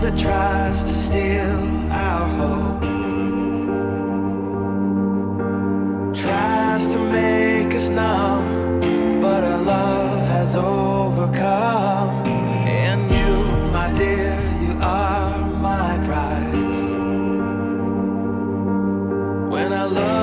that tries to steal our hope tries to make us numb, but our love has overcome. And you, my dear, you are my prize. When I love.